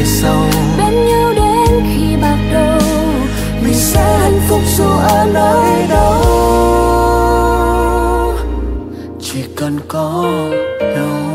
về sau. Bên nhau đến khi bạc đầu, Mình sẽ hạnh phúc dù ở nơi đâu. Chỉ cần có nhau.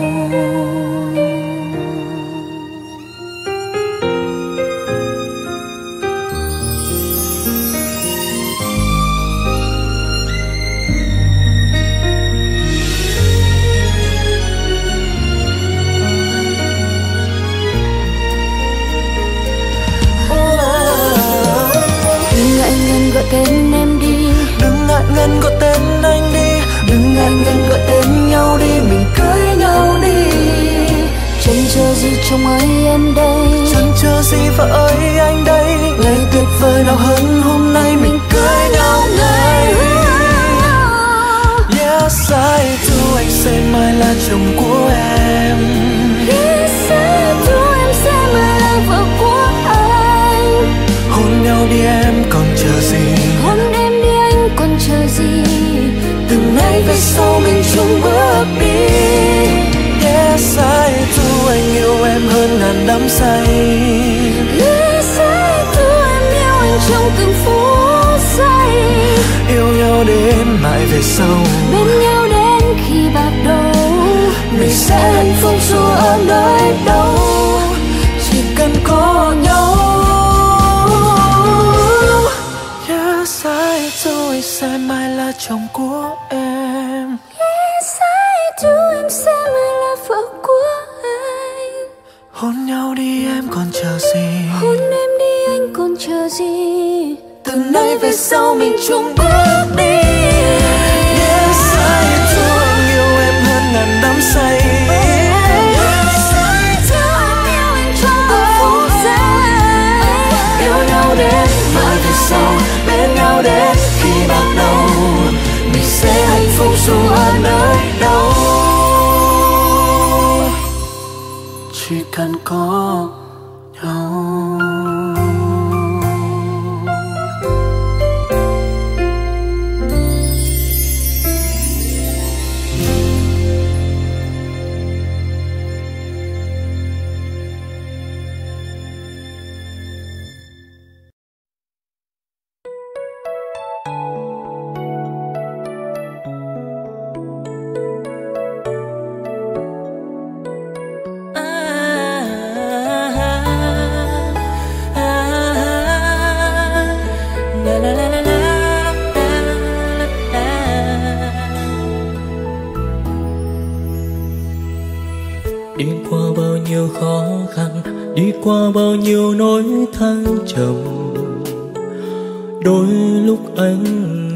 Nay về sau mình chung bước đi. Yes, I do, anh yêu em hơn ngàn đắm say. Yes, I do, em yêu anh trong từng phút giây. Yêu nhau đến mãi về sau. Bên nhau đến khi bạc đầu. Mình sẽ hạnh phúc dù ở nơi đâu. Chỉ cần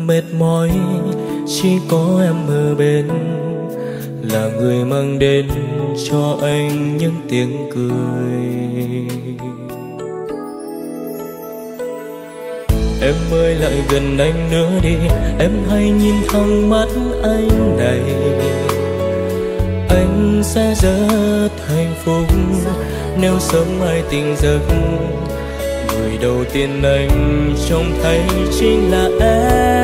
mệt mỏi, chỉ có em ở bên. Là người mang đến cho anh những tiếng cười. Em ơi, lại gần anh nữa đi. Em hãy nhìn thẳng mắt anh này. Anh sẽ rất hạnh phúc nếu sớm mai tình giấc. Người đầu tiên anh trông thấy chính là em.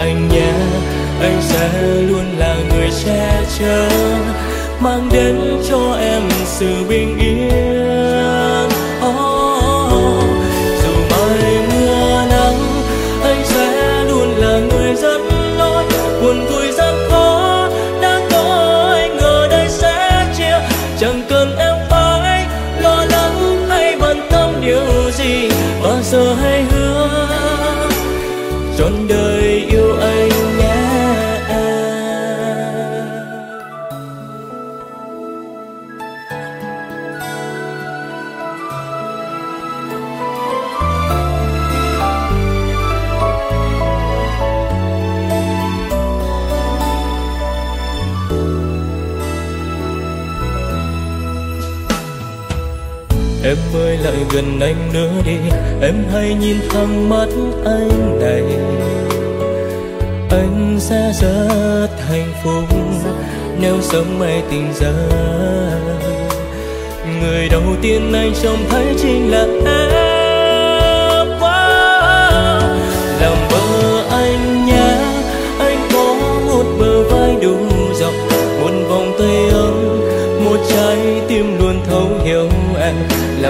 anh nhé. Anh sẽ luôn là người che chở mang đến cho em sự bình yên. Oh, oh, oh. dù mai mưa nắng anh sẽ luôn là người dẫn lối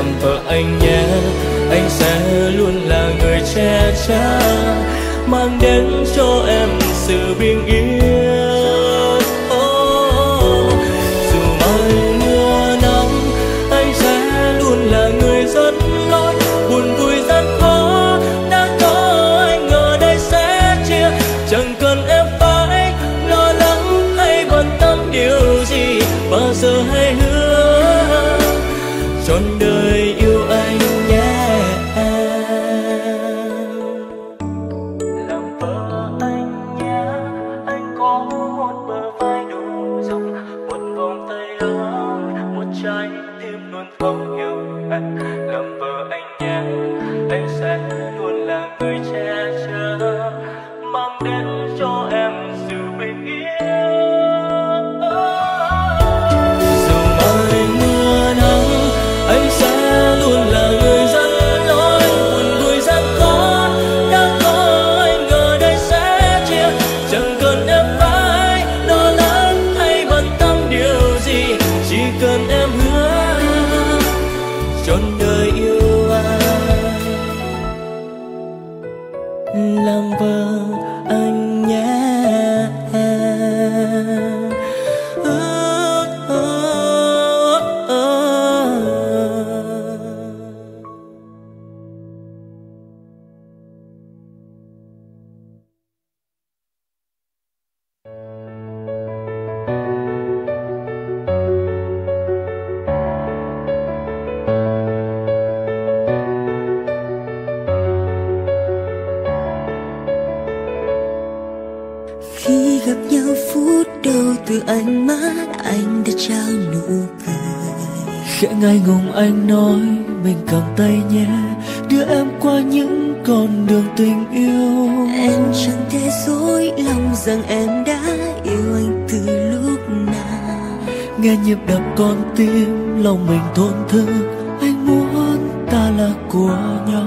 làm vợ anh nhé. Gặp nhau phút đầu từ ánh mắt anh đã trao nụ cười. Khẽ ngại ngùng anh nói mình cầm tay nhé đưa em qua những con đường tình yêu. Em chẳng thể dối lòng rằng em đã yêu anh từ lúc nào. Nghe nhịp đập con tim lòng mình thổn thức anh muốn ta là của nhau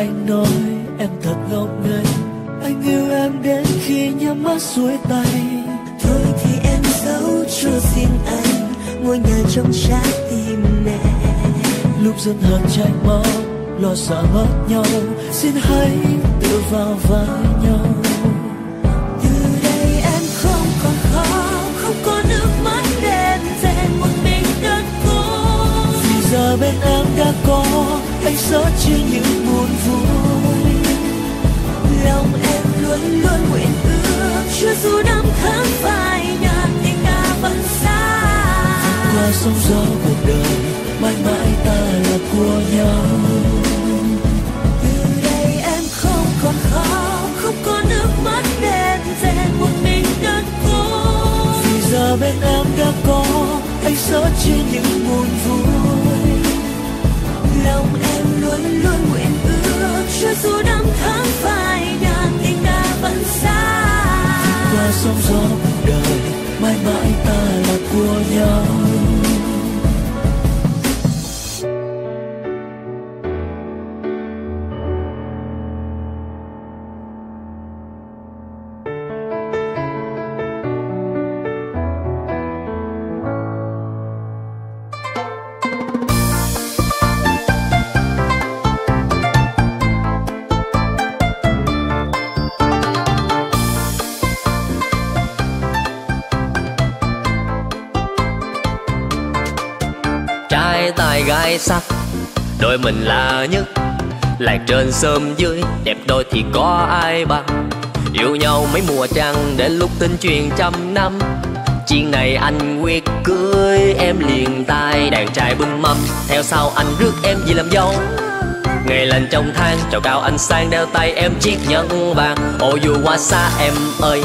anh nói em thật ngốc nghếch. Anh yêu em đến khi nhắm mắt xuôi tay. Thôi thì em giấu cho riêng anh. Ngôi nhà trong trái tim này lúc dân hờn trách móc, lo sợ mất nhau. Xin hãy tự vào vai nhau. Từ đây em không còn khóc không có nước mắt đêm về một mình đơn cô vì giờ bên em đã có anh xóa chia những buồn vui. Lòng em luôn luôn nguyện ước. Chưa dù năm tháng phai nhạt tình ta vẫn xa. Qua sóng gió cuộc đời, mãi mãi ta là của nhau. Từ đây em không còn khóc, không có nước mắt đen rèn một mình đơn cô vì giờ bên em đã có, anh xóa chia những buồn vui em luôn nguyện ước. Cho dù năm tháng phai nhạt tình ta vẫn xa. Qua sóng gió cuộc đời, mãi mãi ta là của nhau. Trai tài gái sắc. Đôi mình là nhất lạc trên sớm dưới, đẹp đôi thì có ai bằng. Yêu nhau mấy mùa trăng đến lúc tin truyền trăm năm. Chuyện này anh quyết cưới em liền tay đàn trai bưng mâm. Theo sau anh rước em về làm dâu. Ngày lành trong tháng chào cao anh sang đeo tay em chiếc nhẫn vàng. Ô dù qua xa em ơi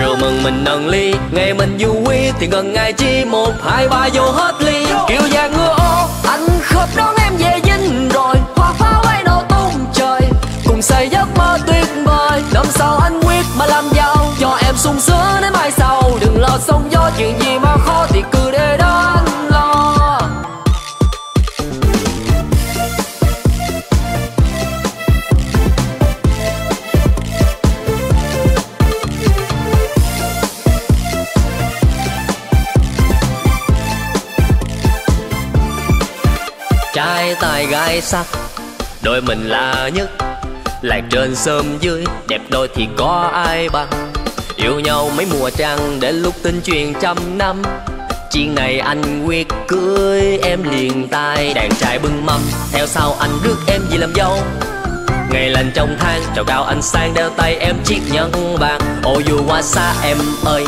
rượu mừng mình nâng ly ngày mình vui thì gần ngày chi một, hai, ba vô hết ly. Kiểu vàng ngựa ô, anh khớp đón em về dinh rồi, hoa pháo ấy nổ tung trời. Cùng xây giấc mơ tuyệt vời, năm sau anh quyết mà làm giàu. Cho em sung sướng đến mai sau, đừng lo sóng gió, chuyện gì mà khó thì tài gái sắc. Đôi mình là nhất, lại trên sớm dưới, đẹp đôi thì có ai bằng. Yêu nhau mấy mùa trăng đến lúc tin truyền trăm năm. Chuyện này anh quyết cưới em liền tay đàn trai bưng mâm. Theo sau anh rước em gì làm dâu. Ngày lành trong tháng chào cao anh sang đeo tay em chiếc nhẫn vàng. Ô dù qua xa em ơi,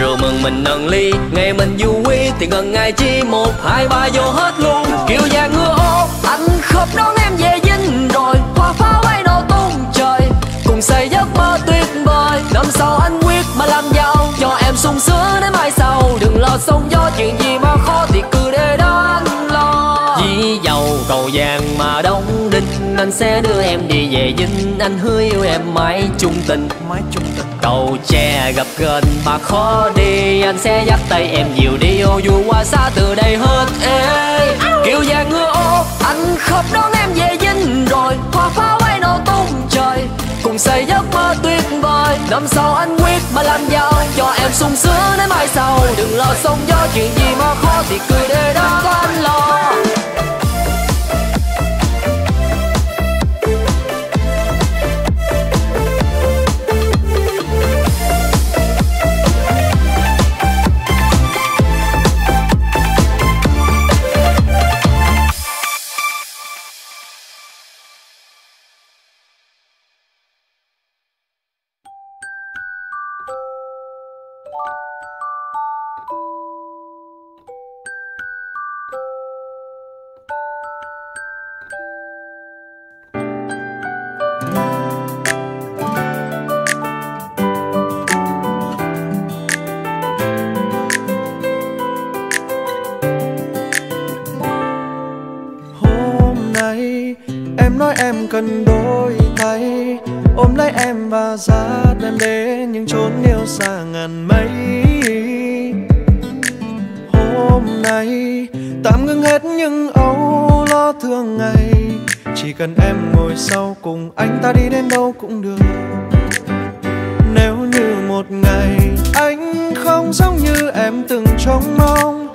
rượu mừng mình nâng ly. Ngày mình vui thì gần ngày chi một, hai ba vô hết luôn. Kiểu vàng ngứa khớp đón em về dinh rồi. Hoa pháo bay nổ tung trời. Cùng xây giấc mơ tuyệt vời. Năm sau anh quyết mà làm giàu. Cho em sung sướng đến mai sau. Đừng lo sóng gió chuyện gì mà khó thì cứ để đó anh lo. Vì giàu cầu vàng mà đóng đinh anh sẽ đưa em đi về dinh. Anh hứa yêu em mãi chung tình. Mãi chung tình. Cầu tre gặp gần mà khó đi anh sẽ dắt tay em nhiều đi. Ô dù qua xa từ đây hết ê anh khóc đón em về dinh rồi. Hoa pháo bay nổ tung trời. Cùng xây giấc mơ tuyệt vời. Năm sau anh quyết mà làm giàu. Cho em sung sướng đến mai sau. Đừng lo sống gió, chuyện gì mà khó thì cười để đó có anh lo. Nói em cần đôi tay ôm lấy em và dắt em đến những chốn yêu xa ngàn mây. Hôm nay tạm ngưng hết những âu lo thường ngày. Chỉ cần em ngồi sau cùng anh ta đi đến đâu cũng được. Nếu như một ngày anh không giống như em từng trông mong,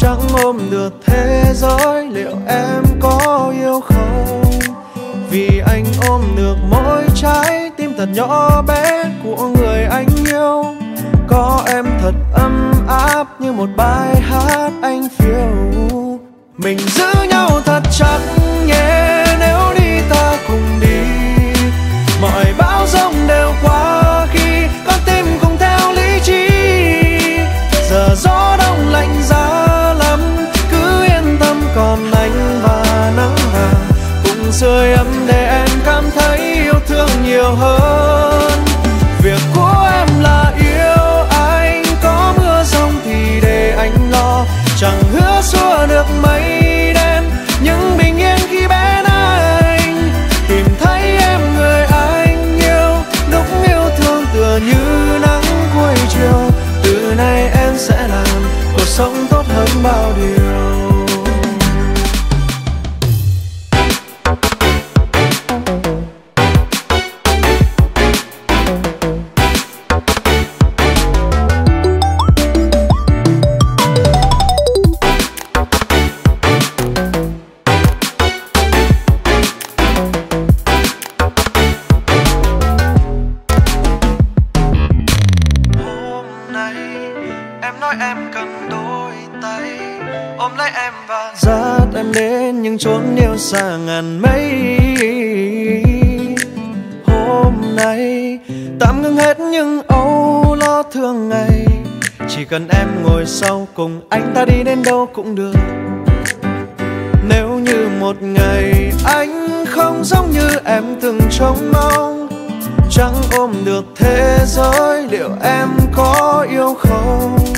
chẳng ôm được thế giới liệu em có yêu không? Vì anh ôm được mỗi trái tim thật nhỏ bé của người anh yêu. Có em thật ấm áp như một bài hát anh phiêu. Mình giữ nhau thật chặt nhé. Em nói em cần đôi tay. Ôm lấy em và dắt em đến những chốn yêu xa ngàn mây. Hôm nay tạm ngưng hết những âu lo thường ngày. Chỉ cần em ngồi sau cùng anh ta đi đến đâu cũng được. Nếu như một ngày anh không giống như em từng trông mong, chẳng ôm được thế giới liệu em có yêu không?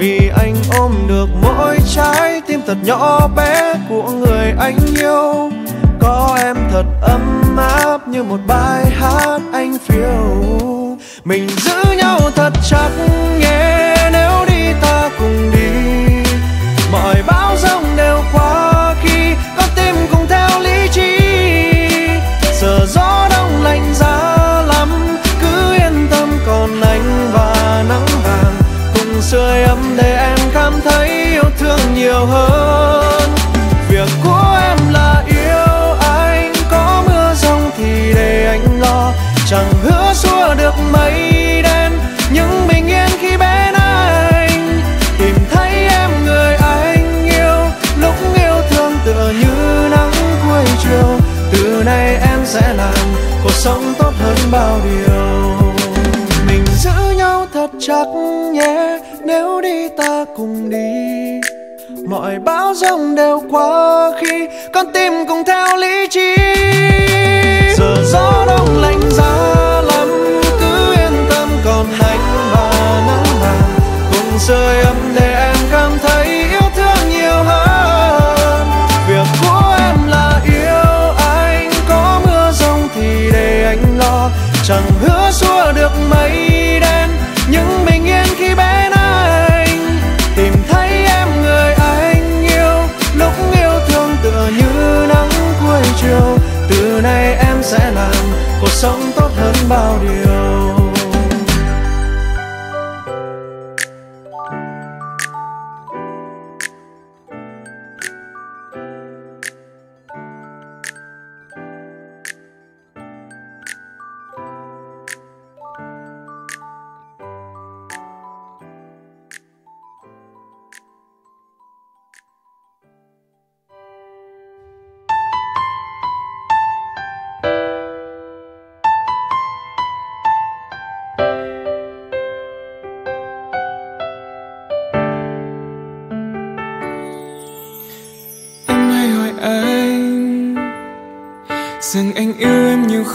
Vì anh ôm được mỗi trái tim thật nhỏ bé của người anh yêu. Có em thật ấm áp như một bài hát anh phiêu. Mình giữ nhau thật chặt nhé nếu đi ta cùng đi. Mọi bão giông bão giông đều qua khi con tim cùng theo lý trí. Giờ gió đông lạnh giá lắm, cứ yên tâm còn anh và nắng vàng cùng rơi ấm để em cảm thấy yêu thương nhiều hơn. Việc của em là yêu anh, có mưa giông thì để anh lo. Chẳng hứa xua được mây đen nhưng mình.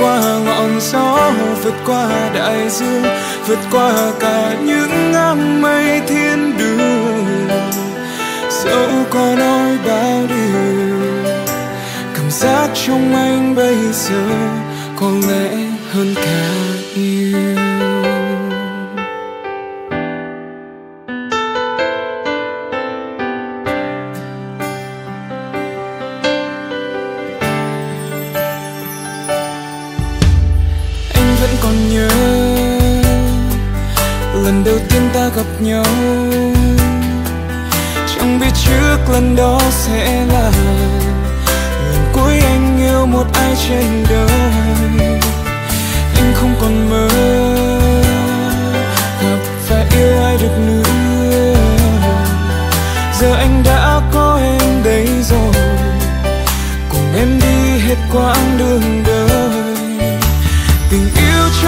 qua, ngọn gió vượt qua đại dương, vượt qua cả những áng mây thiên đường. Dẫu có nói bao điều, cảm giác trong anh bây giờ có lẽ hơn cả yêu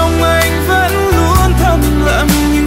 trong anh vẫn luôn thầm lặng nhưng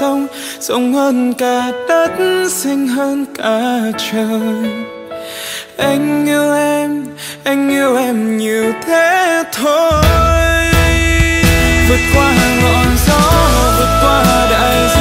sông, rộng hơn cả đất, xinh hơn cả trời. Anh yêu em, anh yêu em nhiều thế thôi. Vượt qua ngọn gió, vượt qua đại dương.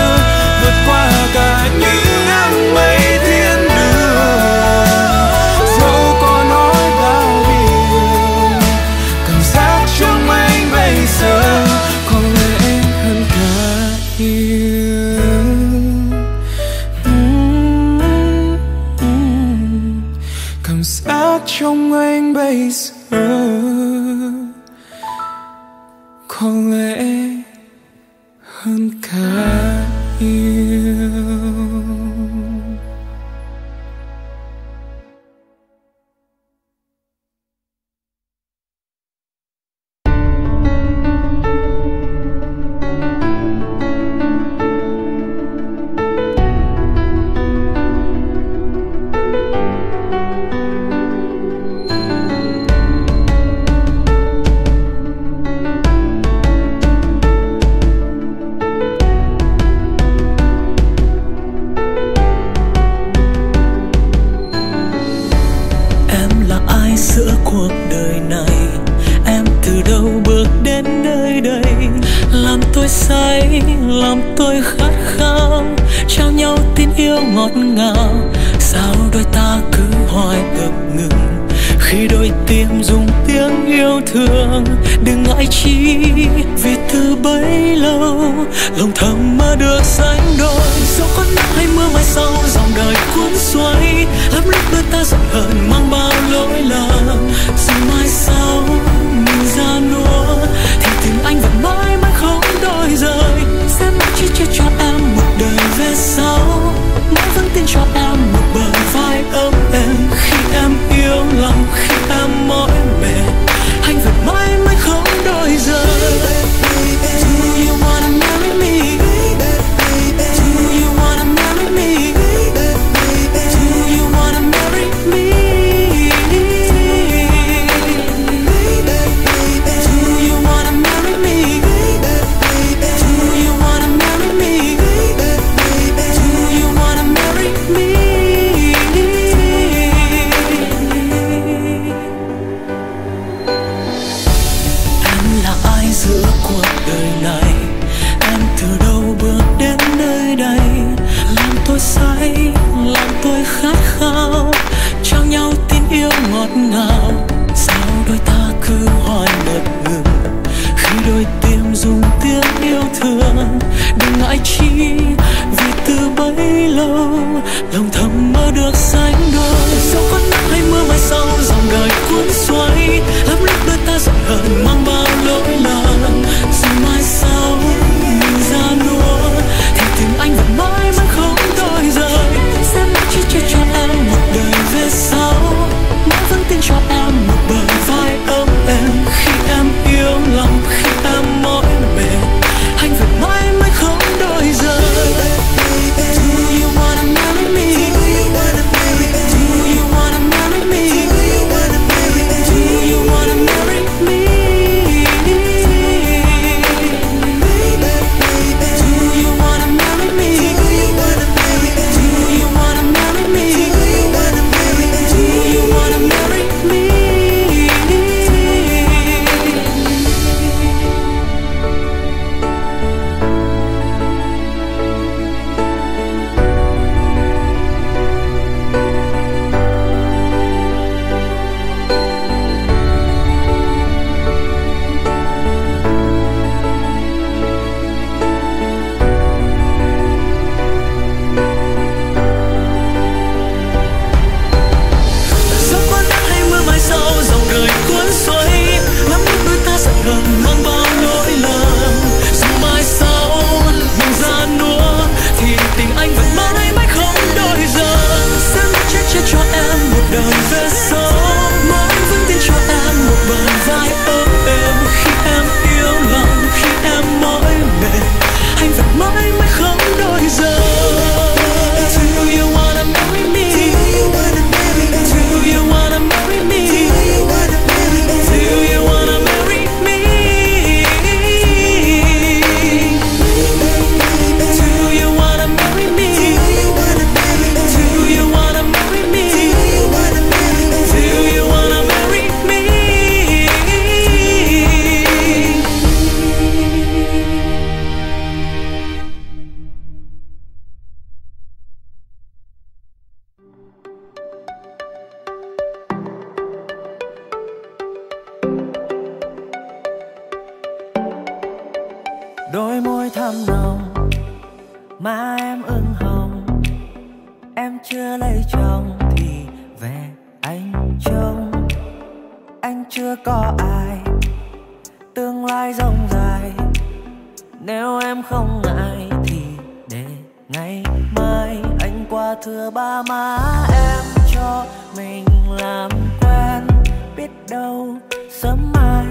là má em cho mình làm quen. Biết đâu sớm mai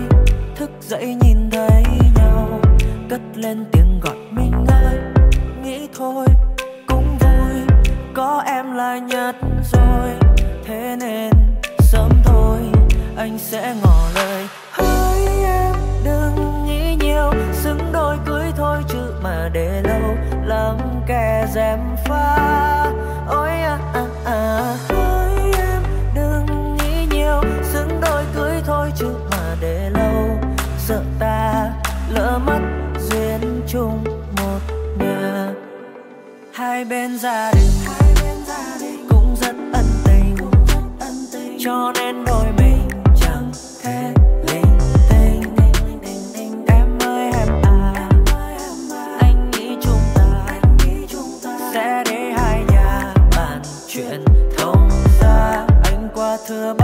thức dậy nhìn thấy nhau. Cất lên tiếng gọi mình ơi. Nghĩ thôi, cũng vui. Có em là nhất rồi. Thế nên sớm thôi, anh sẽ ngỏ lời. Hỡi em, đừng nghĩ nhiều. Xứng đôi cưới thôi chứ mà để lâu. Lắm kẻ dèm pha. hai bên gia đình cũng rất ân tình. Cho nên đôi mình chẳng thể linh tinh. Em ơi, em à anh nghĩ chúng ta sẽ để hai nhà bàn chuyện thông ra anh qua thưa